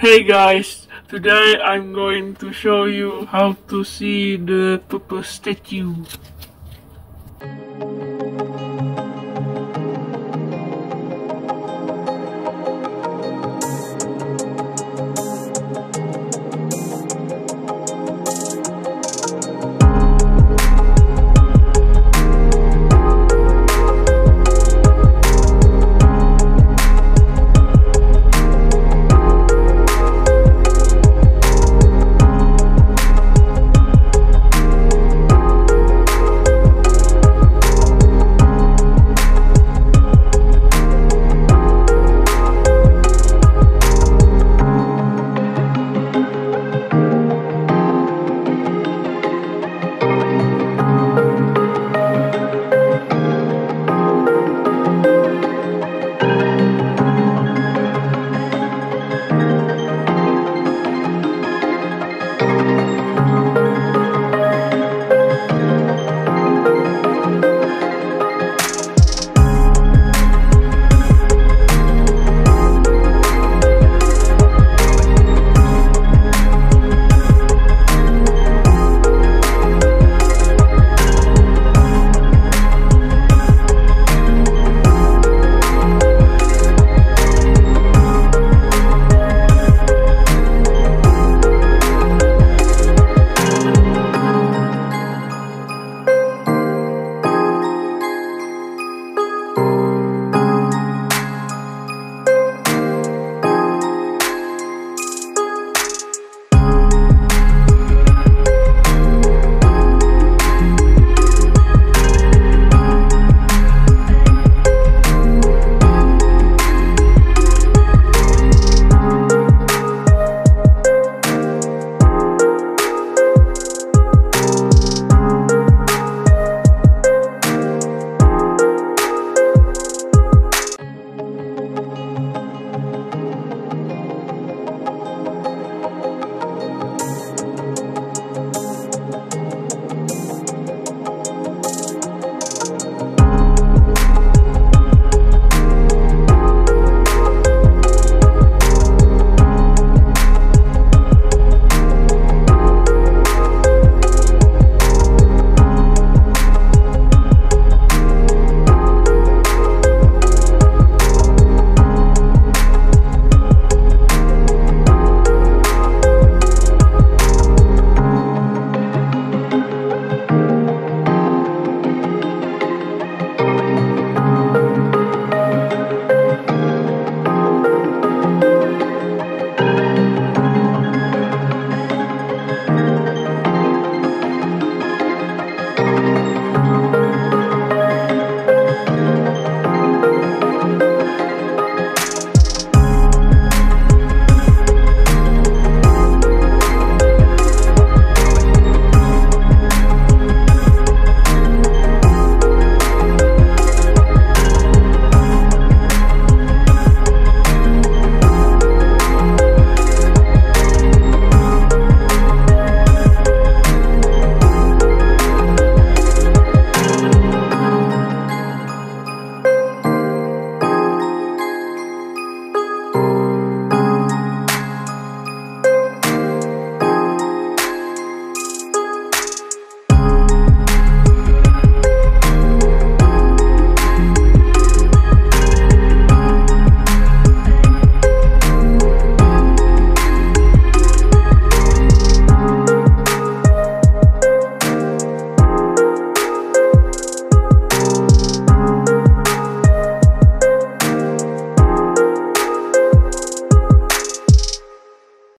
Hey guys, today I'm going to show you how to see the purple statue.